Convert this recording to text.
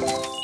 Bye.